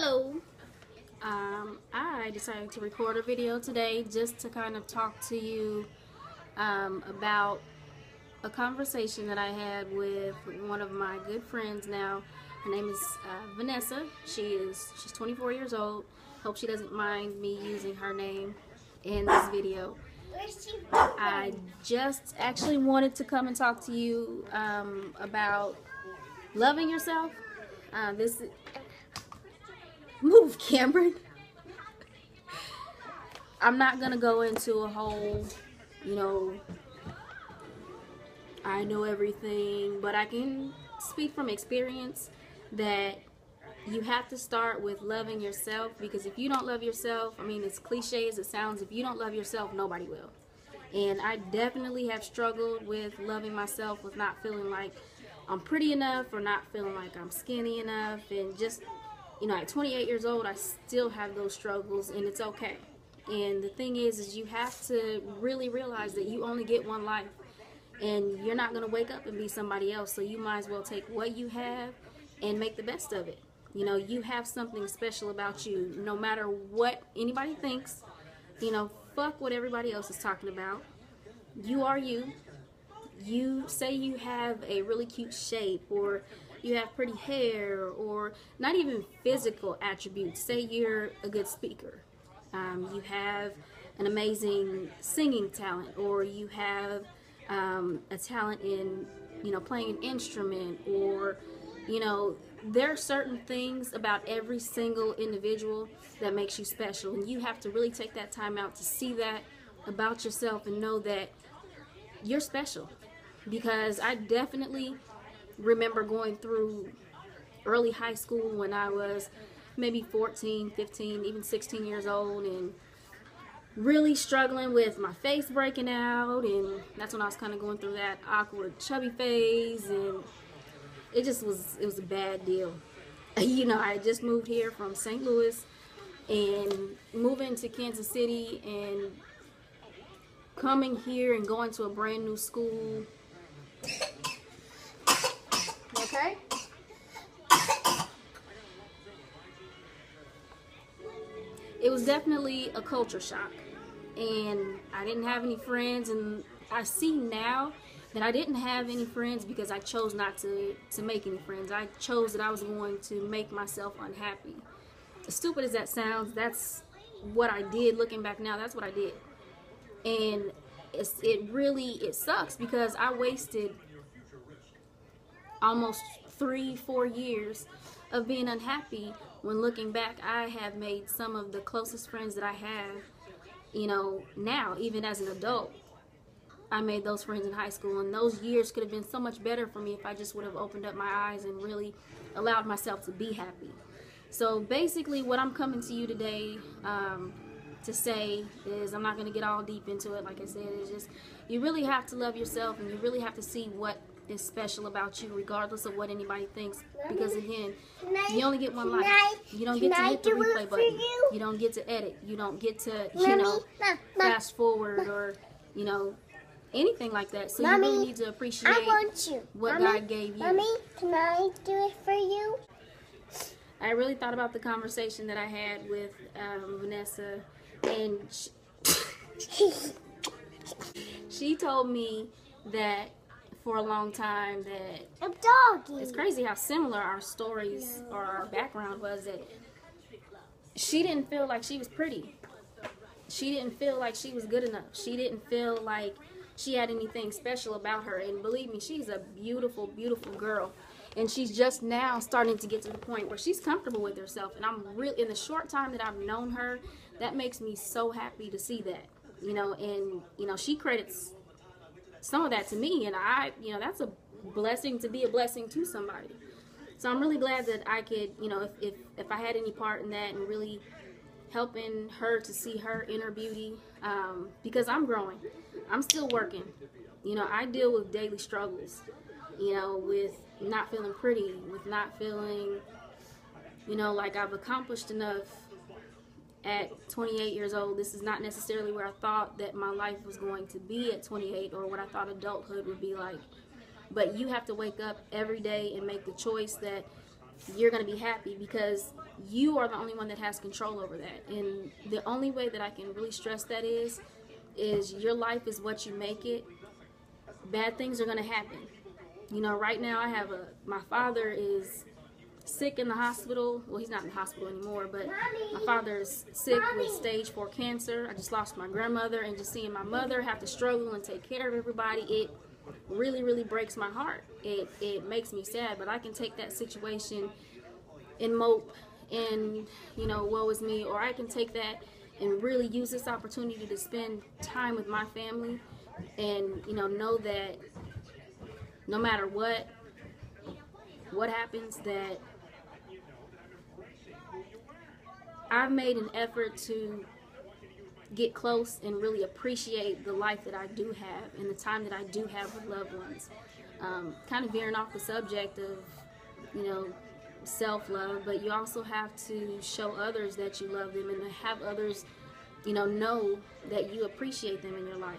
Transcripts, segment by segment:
Hello. Um, I decided to record a video today just to kind of talk to you um, about a conversation that I had with one of my good friends now. Her name is uh, Vanessa. She is she's 24 years old. Hope she doesn't mind me using her name in this video. I just actually wanted to come and talk to you um, about loving yourself. Uh, this move, Cameron. I'm not gonna go into a whole, you know, I know everything, but I can speak from experience that you have to start with loving yourself because if you don't love yourself, I mean, as cliche as it sounds, if you don't love yourself, nobody will. And I definitely have struggled with loving myself, with not feeling like I'm pretty enough or not feeling like I'm skinny enough. And just, you know, at 28 years old, I still have those struggles and it's okay. And the thing is, is you have to really realize that you only get one life and you're not going to wake up and be somebody else. So you might as well take what you have and make the best of it. You know, you have something special about you. No matter what anybody thinks, you know, fuck what everybody else is talking about. You are you. You say you have a really cute shape or you have pretty hair or not even physical attributes. Say you're a good speaker. Um, you have an amazing singing talent or you have um, a talent in, you know, playing an instrument or, you know, there are certain things about every single individual that makes you special and you have to really take that time out to see that about yourself and know that you're special because I definitely remember going through early high school when I was maybe 14, 15, even 16 years old and really struggling with my face breaking out and that's when I was kind of going through that awkward chubby phase and it just was it was a bad deal. You know, I just moved here from St. Louis and moving to Kansas City and coming here and going to a brand new school. Definitely a culture shock. And I didn't have any friends and I see now that I didn't have any friends because I chose not to, to make any friends. I chose that I was going to make myself unhappy. As stupid as that sounds, that's what I did. Looking back now, that's what I did. And it really, it sucks because I wasted almost three, four years of being unhappy when looking back, I have made some of the closest friends that I have, you know, now, even as an adult. I made those friends in high school, and those years could have been so much better for me if I just would have opened up my eyes and really allowed myself to be happy. So basically, what I'm coming to you today um, to say is I'm not going to get all deep into it. Like I said, it's just you really have to love yourself, and you really have to see what is special about you, regardless of what anybody thinks. Because again, you only get one life. You don't get to hit the replay button. You don't get to edit. You don't get to, you know, fast forward or, you know, anything like that. So Mommy, you really need to appreciate I want you. what Mommy, God gave you. Mommy, can I do it for you? I really thought about the conversation that I had with um, Vanessa, and she, she told me that for a long time that. It's crazy how similar our stories or our background was that she didn't feel like she was pretty. She didn't feel like she was good enough. She didn't feel like she had anything special about her. And believe me, she's a beautiful, beautiful girl. And she's just now starting to get to the point where she's comfortable with herself. And I'm really, in the short time that I've known her, that makes me so happy to see that. You know, and, you know, she credits some of that to me. And I, you know, that's a blessing to be a blessing to somebody. So I'm really glad that I could, you know, if, if, if I had any part in that and really helping her to see her inner beauty um, because I'm growing. I'm still working. You know, I deal with daily struggles, you know, with not feeling pretty, with not feeling, you know, like I've accomplished enough at 28 years old. This is not necessarily where I thought that my life was going to be at 28 or what I thought adulthood would be like. But you have to wake up every day and make the choice that you're going to be happy because you are the only one that has control over that. And the only way that I can really stress that is is your life is what you make it. Bad things are going to happen. You know, right now I have a my father is sick in the hospital. Well, he's not in the hospital anymore, but my father is sick with stage 4 cancer. I just lost my grandmother and just seeing my mother have to struggle and take care of everybody, it really really breaks my heart. It it makes me sad, but I can take that situation and mope and you know woe is me or I can take that and really use this opportunity to spend time with my family and you know know that no matter what what happens that I've made an effort to get close and really appreciate the life that I do have and the time that I do have with loved ones. Um, kind of veering off the subject of, you know, self love, but you also have to show others that you love them and to have others, you know, know that you appreciate them in your life.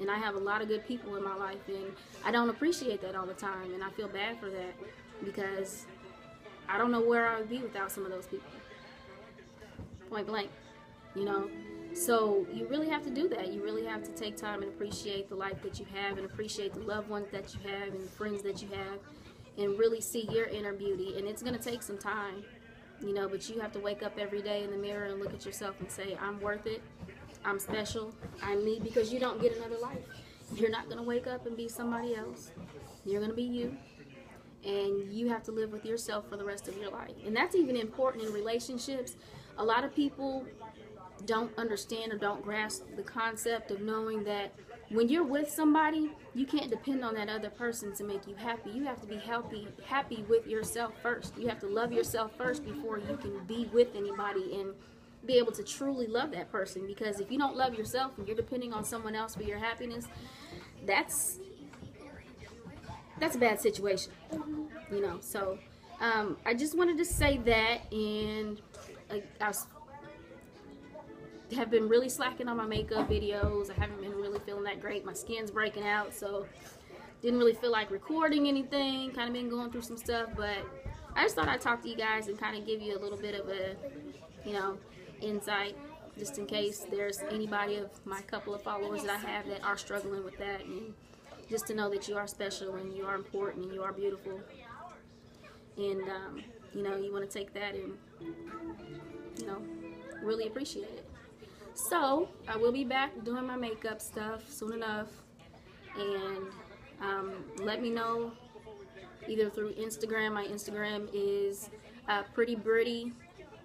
And I have a lot of good people in my life, and I don't appreciate that all the time, and I feel bad for that because I don't know where I would be without some of those people. Point blank, you know. So you really have to do that. You really have to take time and appreciate the life that you have, and appreciate the loved ones that you have, and the friends that you have, and really see your inner beauty. And it's going to take some time, you know, but you have to wake up every day in the mirror and look at yourself and say, I'm worth it. I'm special. I'm me because you don't get another life. You're not going to wake up and be somebody else. You're going to be you. And you have to live with yourself for the rest of your life. And that's even important in relationships. A lot of people don't understand or don't grasp the concept of knowing that when you're with somebody, you can't depend on that other person to make you happy. You have to be happy happy with yourself first. You have to love yourself first before you can be with anybody and be able to truly love that person because if you don't love yourself and you're depending on someone else for your happiness, that's that's a bad situation. You know, so um, I just wanted to say that and I have been really slacking on my makeup videos. I haven't been really feeling that great. My skin's breaking out, so didn't really feel like recording anything. Kind of been going through some stuff, but I just thought I'd talk to you guys and kind of give you a little bit of a, you know, insight just in case there's anybody of my couple of followers that I have that are struggling with that and just to know that you are special and you are important and you are beautiful and um, you know you want to take that and you know really appreciate it so I will be back doing my makeup stuff soon enough. And um, let me know either through Instagram. My Instagram is uh, Pretty Britty,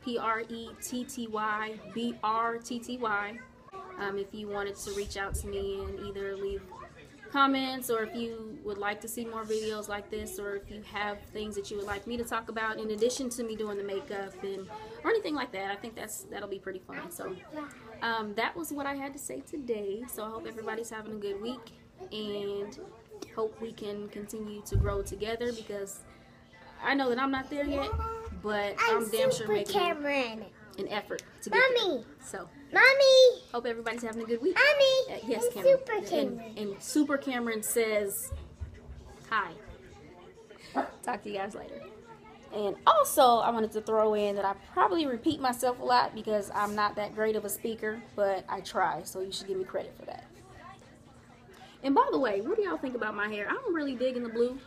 P R E T T Y B R T T Y. Um, if you wanted to reach out to me and either leave comments or if you would like to see more videos like this or if you have things that you would like me to talk about in addition to me doing the makeup and or anything like that I think that's that'll be pretty fun so um, that was what I had to say today so I hope everybody's having a good week and hope we can continue to grow together because I know that I'm not there yet but I'm, I'm damn sure making Cameron an effort to get Mommy. there. So, Mommy. Hope everybody's having a good week. Mommy. Uh, yes, Cameron. Super Cameron. And, and Super Cameron says hi. Talk to you guys later. And also, I wanted to throw in that I probably repeat myself a lot because I'm not that great of a speaker, but I try, so you should give me credit for that. And by the way, what do y'all think about my hair? I'm really digging the blue.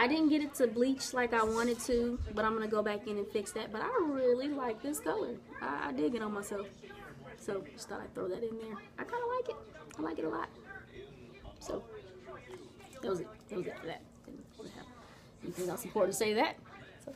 I didn't get it to bleach like I wanted to, but I'm going to go back in and fix that. But I really like this color. I, I dig it on myself. So just thought I'd throw that in there. I kind of like it. I like it a lot. So that was it. That was it for that. Didn't have anything else important to say that. So